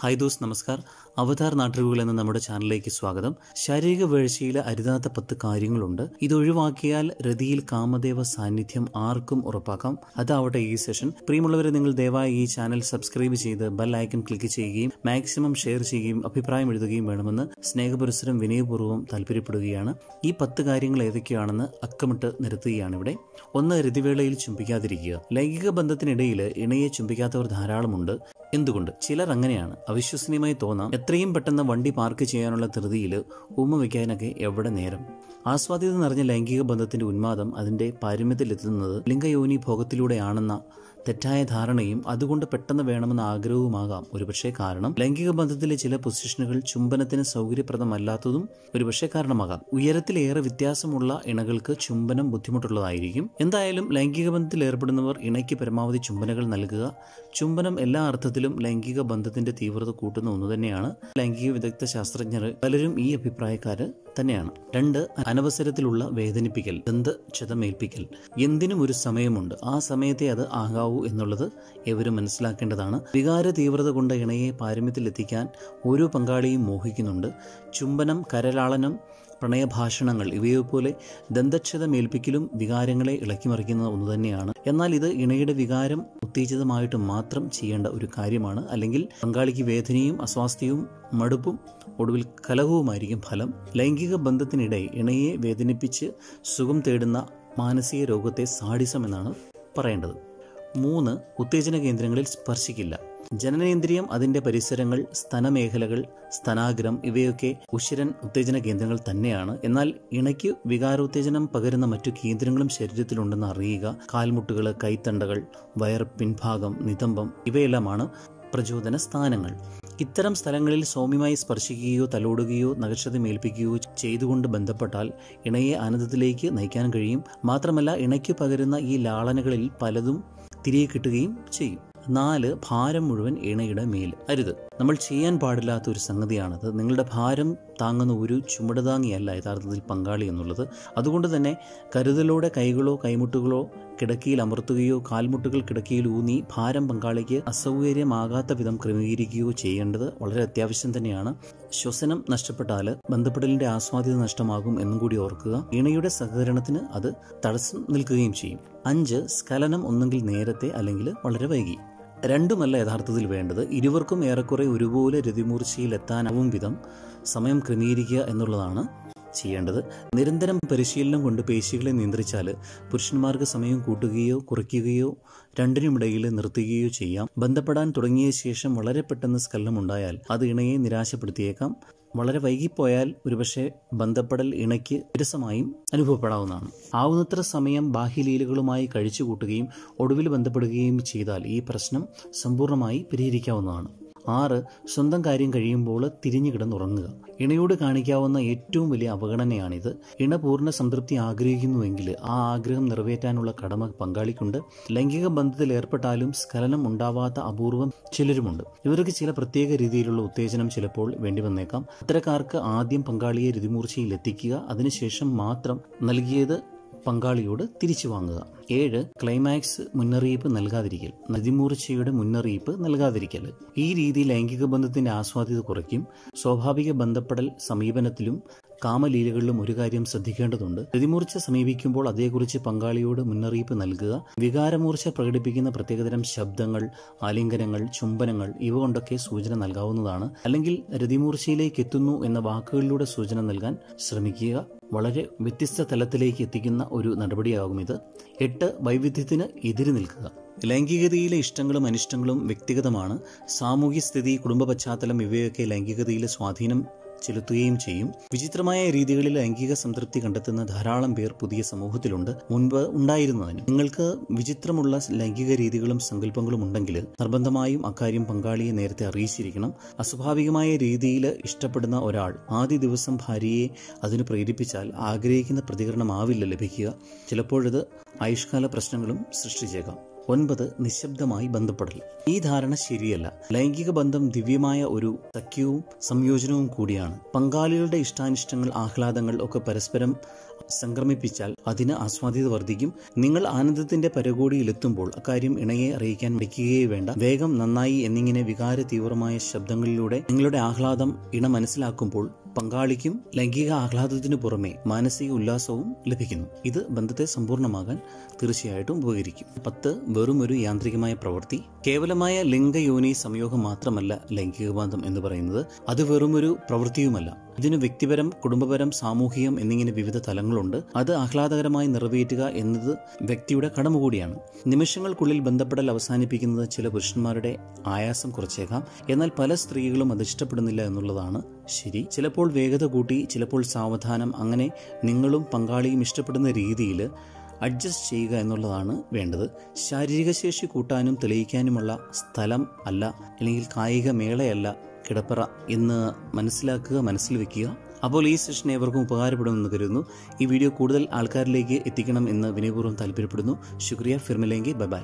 Hi those നമസ്കാർ. അവതാർ നാട്ടറിവുകൾ എന്ന നമ്മുടെ ചാനലിലേക്ക് സ്വാഗതം. ശാരീരിക വീഴ്ചയിലെ അരുതാത്ത പത്ത് കാര്യങ്ങളുണ്ട്. ഇത് ഒഴിവാക്കിയാൽ രതിയിൽ കാമദേവ സാന്നിധ്യം ആർക്കും ഉറപ്പാക്കാം. അതാവട്ടെ ഈ സെഷൻ. പ്രിയമുള്ളവരെ നിങ്ങൾ ദയവായി ഈ ചാനൽ സബ്സ്ക്രൈബ് ചെയ്ത് ബെൽ ഐക്കൺ ക്ലിക്ക് ചെയ്യുകയും മാക്സിമം ഷെയർ ചെയ്യുകയും അഭിപ്രായം എഴുതുകയും വേണമെന്ന് സ്നേഹപുരസരം വിനയപൂർവം താല്പര്യപ്പെടുകയാണ്. ഈ പത്ത് കാര്യങ്ങൾ ഏതൊക്കെയാണെന്ന് അക്കമിട്ട് നിരത്തുകയാണ് ഇവിടെ ഒന്ന് രതിവേളയിൽ ചുംബിക്കാതിരിക്കുക. ലൈംഗിക ബന്ധത്തിനിടയിൽ ഇണയെ ചുംബിക്കാത്തവർ ധാരാളമുണ്ട്. എന്തുകൊണ്ട് ചിലർ അങ്ങനെയാണ് അവിശ്വസനീയമായി തോന്നാം എത്രയും പെട്ടെന്ന് വണ്ടി പാർക്ക് ചെയ്യാനുള്ള ധൃതിയിൽ ഉമ്മ വയ്ക്കാനൊക്കെ എവിടെ നേരം? ആസ്വാദ്യത നിറഞ്ഞ ലൈംഗിക ബന്ധത്തിന്റെ ഉന്മാദം അതിന്റെ പാരമ്യത്തിലെത്തുന്നത് ലിംഗയോനി ഭോഗത്തിലൂടെയാണെന്ന തെറ്റായ ധാരണയും അതുകൊണ്ട് പെട്ടെന്ന് വേണമെന്ന ആഗ്രഹവുമാകാം ഒരുപക്ഷെ കാരണം. ലൈംഗിക ബന്ധത്തിലെ ചില പൊസിഷനുകൾ ചുംബനത്തിന് സൗകര്യപ്രദമല്ലാത്തതും ഒരുപക്ഷെ കാരണമാകാം. ഉയരത്തിലേറെ വ്യത്യാസമുള്ള ഇണകൾക്ക് ചുംബനം ബുദ്ധിമുട്ടുള്ളതായിരിക്കും. എന്തായാലും ലൈംഗിക ബന്ധത്തിൽ ഏർപ്പെടുന്നവർ ഇണയ്ക്ക് പരമാവധി ചുംബനകൾ നൽകുക. ചുംബനം എല്ലാ അർത്ഥത്തിലും ലൈംഗിക ബന്ധത്തിന്റെ തീവ്രത കൂട്ടുന്ന ഒന്ന് തന്നെയാണ് ലൈംഗിക വിദഗ്ധ ശാസ്ത്രജ്ഞർ പലരും ഈ അഭിപ്രായക്കാര് തന്നെയാണ്. രണ്ട് അനവസരത്തിലുള്ള വേദനിപ്പിക്കൽ ദന്ത ക്ഷതമേൽപ്പിക്കൽ. എന്തിനും ഒരു സമയമുണ്ട്. ആ സമയത്തെ അത് ആകാവൂ എന്നുള്ളത് എവരും മനസ്സിലാക്കേണ്ടതാണ്. വികാര തീവ്രത കൊണ്ട് ഇണയെ പാരമ്യത്തിലെത്തിക്കാൻ ഓരോ പങ്കാളിയും മോഹിക്കുന്നുണ്ട്. ചുംബനം കരലാളനം പ്രണയഭാഷണങ്ങൾ ഇവയെപ്പോലെ ദന്തക്ഷതമേൽപ്പിക്കലും വികാരങ്ങളെ ഇളക്കിമറിക്കുന്ന ഒന്ന് തന്നെയാണ്. എന്നാൽ ഇത് ഇണയുടെ വികാരം ഉത്തേജിതമായിട്ട് മാത്രം ചെയ്യേണ്ട ഒരു കാര്യമാണ്. അല്ലെങ്കിൽ പങ്കാളിക്ക് വേദനയും അസ്വാസ്ഥ്യവും മടുപ്പും ഒടുവിൽ കലഹവുമായിരിക്കും ഫലം. ലൈംഗിക ബന്ധത്തിനിടെ ഇണയെ വേദനിപ്പിച്ച് സുഖം തേടുന്ന മാനസിക രോഗത്തെ സാഡിസം എന്നാണ് പറയേണ്ടത്. മൂന്ന് ഉത്തേജന കേന്ദ്രങ്ങളിൽ സ്പർശിക്കില്ല. ജനനേന്ദ്രിയം അതിന്റെ പരിസരങ്ങൾ സ്തനമേഖലകൾ സ്തനാഗ്രം ഇവയൊക്കെ ഉശിരൻ ഉത്തേജന കേന്ദ്രങ്ങൾ തന്നെയാണ്. എന്നാൽ ഇണയ്ക്ക് വികാരോത്തേജനം പകരുന്ന മറ്റു കേന്ദ്രങ്ങളും ശരീരത്തിലുണ്ടെന്ന് അറിയുക കാൽമുട്ടുകൾ കൈത്തണ്ടകൾ വയർ പിൻഭാഗം നിതംബം ഇവയെല്ലാമാണ് പ്രചോദന സ്ഥാനങ്ങൾ. ഇത്തരം സ്ഥലങ്ങളിൽ സൗമ്യമായി സ്പർശിക്കുകയോ തലോടുകയോ നഗക്ഷതമേൽപ്പിക്കുകയോ ചെയ്തുകൊണ്ട് ബന്ധപ്പെട്ടാൽ ഇണയെ ആനന്ദത്തിലേക്ക് നയിക്കാൻ കഴിയും. മാത്രമല്ല ഇണയ്ക്ക് പകരുന്ന ഈ ലാളനകളിൽ പലതും തിരികെ കിട്ടുകയും ചെയ്യും. നാല് ഭാരം മുഴുവൻ ഇണയുടെ മേൽ. അരുത്. നമ്മൾ ചെയ്യാൻ പാടില്ലാത്ത ഒരു സംഗതിയാണത്. നിങ്ങളുടെ ഭാരം താങ്ങുന്ന ഒരു ചുമടുതാങ്ങിയല്ല യഥാർത്ഥത്തിൽ പങ്കാളി എന്നുള്ളത്. അതുകൊണ്ട് തന്നെ കരുതലോടെ കൈകളോ കൈമുട്ടുകളോ കിടക്കിയിൽ അമർത്തുകയോ കാൽമുട്ടുകൾ കിടക്കിയിൽ ഊന്നി ഭാരം പങ്കാളിക്ക് അസൗകര്യമാകാത്ത വിധം ക്രമീകരിക്കുകയോ ചെയ്യേണ്ടത് വളരെ അത്യാവശ്യം തന്നെയാണ്. ശ്വസനം നഷ്ടപ്പെട്ടാൽ ബന്ധപ്പെടലിന്റെ ആസ്വാദ്യത നഷ്ടമാകും എന്നും കൂടി ഓർക്കുക. ഇണയുടെ സഹകരണത്തിന് അത് തടസ്സം നിൽക്കുകയും ചെയ്യും. അഞ്ച് സ്കലനം ഒന്നെങ്കിൽ നേരത്തെ അല്ലെങ്കിൽ വളരെ വൈകി. രണ്ടുമല്ല യഥാർത്ഥത്തിൽ വേണ്ടത്. ഇരുവർക്കും ഏറെക്കുറെ ഒരുപോലെ രതിമൂർച്ചയിൽ എത്താനാവും വിധം സമയം ക്രമീകരിക്കുക എന്നുള്ളതാണ് ചെയ്യേണ്ടത്. നിരന്തരം പരിശീലനം കൊണ്ട് പേശികളെ നിയന്ത്രിച്ചാൽ പുരുഷന്മാർക്ക് സമയം കൂട്ടുകയോ കുറയ്ക്കുകയോ രണ്ടിനുമിടയിൽ നിർത്തുകയോ ചെയ്യാം. ബന്ധപ്പെടാൻ തുടങ്ങിയ ശേഷം വളരെ പെട്ടെന്ന് സ്കലനം ഉണ്ടായാൽ അത് ഇണയെ നിരാശപ്പെടുത്തിയേക്കാം. വളരെ വൈകിപ്പോയാൽ ഒരുപക്ഷെ ബന്ധപ്പെടൽ ഇണയ്ക്ക് വിരസമായും അനുഭവപ്പെടാവുന്നതാണ്. ആവുന്നത്ര സമയം ബാഹ്യലീലകളുമായി കഴിച്ചുകൂട്ടുകയും ഒടുവിൽ ബന്ധപ്പെടുകയും ചെയ്താൽ ഈ പ്രശ്നം സമ്പൂർണമായി പരിഹരിക്കാവുന്നതാണ്. ആറ് സ്വന്തം കാര്യം കഴിയുമ്പോൾ തിരിഞ്ഞു കിടന്നുറങ്ങുക. ഇണയോട് കാണിക്കാവുന്ന ഏറ്റവും വലിയ അവഗണനയാണിത്. ഇണ പൂർണ സംതൃപ്തി ആഗ്രഹിക്കുന്നുവെങ്കിൽ ആ ആഗ്രഹം നിറവേറ്റാനുള്ള കടമ പങ്കാളിക്കുണ്ട്. ലൈംഗിക ബന്ധത്തിൽ ഏർപ്പെട്ടാലും സ്ഖലനം ഉണ്ടാവാത്ത അപൂർവം ചിലരുമുണ്ട്. ഇവർക്ക് ചില പ്രത്യേക രീതിയിലുള്ള ഉത്തേജനം ചിലപ്പോൾ വേണ്ടി വന്നേക്കാം അത്തരക്കാർക്ക് ആദ്യം പങ്കാളിയെ രുതിമൂർച്ചയിൽ എത്തിക്കുക അതിനുശേഷം മാത്രം നൽകിയത് പങ്കാളിയോട് തിരിച്ചു വാങ്ങുക. ഏഴ് ക്ലൈമാക്സ് മുന്നറിയിപ്പ് നൽകാതിരിക്കൽ. നദിമൂർച്ചയുടെ മുന്നറിയിപ്പ് നൽകാതിരിക്കൽ. ഈ രീതി ലൈംഗിക ബന്ധത്തിന്റെ ആസ്വാദ്യത കുറയ്ക്കും. സ്വാഭാവിക ബന്ധപ്പെടൽ സമീപനത്തിലും കാമലീലകളിലും ഒരു കാര്യം ശ്രദ്ധിക്കേണ്ടതുണ്ട്. രതിമൂർച്ച സമീപിക്കുമ്പോൾ അതേക്കുറിച്ച് പങ്കാളിയോട് മുന്നറിയിപ്പ് നൽകുക. വികാരമൂർച്ച പ്രകടിപ്പിക്കുന്ന പ്രത്യേകതരം ശബ്ദങ്ങൾ ആലിംഗനങ്ങൾ ചുംബനങ്ങൾ ഇവ കൊണ്ടൊക്കെ സൂചന നൽകാവുന്നതാണ്. അല്ലെങ്കിൽ രതിമൂർച്ചയിലേക്ക് എത്തുന്നു എന്ന വാക്കുകളിലൂടെ സൂചന നൽകാൻ ശ്രമിക്കുക. വളരെ വ്യത്യസ്ത തലത്തിലേക്ക് എത്തിക്കുന്ന ഒരു നടപടിയാകും ഇത്. എട്ട് വൈവിധ്യത്തിന് എതിര് നിൽക്കുക. ലൈംഗികതയിലെ ഇഷ്ടങ്ങളും അനിഷ്ടങ്ങളും വ്യക്തിഗതമാണ്. സാമൂഹ്യ സ്ഥിതി കുടുംബ പശ്ചാത്തലം ഇവയൊക്കെ ലൈംഗികതയിലെ സ്വാധീനം ചെലുത്തുകയും ചെയ്യും. വിചിത്രമായ രീതികളിൽ ലൈംഗിക സംതൃപ്തി കണ്ടെത്തുന്ന ധാരാളം പേർ പുതിയ സമൂഹത്തിലുണ്ട്. മുൻപ് ഉണ്ടായിരുന്നതിന് നിങ്ങൾക്ക് വിചിത്രമുള്ള ലൈംഗിക രീതികളും സങ്കല്പങ്ങളും ഉണ്ടെങ്കിൽ നിർബന്ധമായും അക്കാര്യം പങ്കാളിയെ നേരത്തെ അറിയിച്ചിരിക്കണം. അസ്വാഭാവികമായ രീതിയിൽ ഇഷ്ടപ്പെടുന്ന ഒരാൾ ആദ്യ ദിവസം ഭാര്യയെ അതിന് പ്രേരിപ്പിച്ചാൽ ആഗ്രഹിക്കുന്ന പ്രതികരണമാവില്ല ലഭിക്കുക. ചിലപ്പോഴത് ആയുഷ്കാല പ്രശ്നങ്ങളും സൃഷ്ടിച്ചേക്കാം. ഒൻപത് നിശബ്ദമായി ബന്ധപ്പെടൽ. ഈ ധാരണ ശരിയല്ല. ലൈംഗിക ബന്ധം ദിവ്യമായ ഒരു സഖ്യവും സംയോജനവും കൂടിയാണ്. പങ്കാളികളുടെ ഇഷ്ടാനിഷ്ടങ്ങൾ ആഹ്ലാദങ്ങൾ ഒക്കെ പരസ്പരം സംക്രമിപ്പിച്ചാൽ അതിന് ആസ്വാദ്യത വർദ്ധിക്കും. നിങ്ങൾ ആനന്ദത്തിന്റെ പരകോടിയിലെത്തുമ്പോൾ അക്കാര്യം ഇണയെ അറിയിക്കാൻ മടിക്കുകയേ വേണ്ട. വേഗം നന്നായി എന്നിങ്ങനെ വികാര തീവ്രമായ ശബ്ദങ്ങളിലൂടെ നിങ്ങളുടെ ആഹ്ലാദം ഇണ മനസ്സിലാക്കുമ്പോൾ പങ്കാളിക്കും ലൈംഗിക ആഹ്ലാദത്തിനു പുറമെ മാനസിക ഉല്ലാസവും ലഭിക്കുന്നു. ഇത് ബന്ധത്തെ സമ്പൂർണമാകാൻ തീർച്ചയായിട്ടും ഉപകരിക്കും. പത്ത് വെറും ഒരു യാന്ത്രികമായ പ്രവൃത്തി. കേവലമായ ലിംഗ യോനി സംയോഗം മാത്രമല്ല ലൈംഗിക ബന്ധം എന്ന് പറയുന്നത്. അത് വെറും ഒരു പ്രവൃത്തിയുമല്ല. ഇതിന് വ്യക്തിപരം കുടുംബപരം സാമൂഹികം എന്നിങ്ങനെ വിവിധ തലങ്ങളുണ്ട്. അത് ആഹ്ലാദകരമായി നിറവേറ്റുക എന്നത് വ്യക്തിയുടെ കടമ കൂടിയാണ്. നിമിഷങ്ങൾക്കുള്ളിൽ ബന്ധപ്പെടൽ അവസാനിപ്പിക്കുന്നത് ചില പുരുഷന്മാരുടെ ആയാസം കുറച്ചേക്കാം. എന്നാൽ പല സ്ത്രീകളും അത് ഇഷ്ടപ്പെടുന്നില്ല എന്നുള്ളതാണ് ശരി ചിലപ്പോൾ വേഗത കൂട്ടി ചിലപ്പോൾ സാവധാനം അങ്ങനെ നിങ്ങളും പങ്കാളിയും ഇഷ്ടപ്പെടുന്ന രീതിയിൽ അഡ്ജസ്റ്റ് ചെയ്യുക എന്നുള്ളതാണ് വേണ്ടത്. ശാരീരിക ശേഷി കൂട്ടാനും തെളിയിക്കാനുമുള്ള സ്ഥലം അല്ല അല്ലെങ്കിൽ കായിക മേളയല്ല കിടപ്പറ എന്ന് മനസ്സിലാക്കുക മനസ്സിൽ വെക്കുക. അപ്പോൾ ഈ സെഷൻ ഏവർക്കും ഉപകാരപ്പെടുമെന്ന് കരുതുന്നു. ഈ വീഡിയോ കൂടുതൽ ആൾക്കാരിലേക്ക് എത്തിക്കണം എന്ന് വിനയപൂർവം താല്പര്യപ്പെടുന്നു. ശുക്രിയ ഫിർമിലെങ്കി ബൈ ബൈ.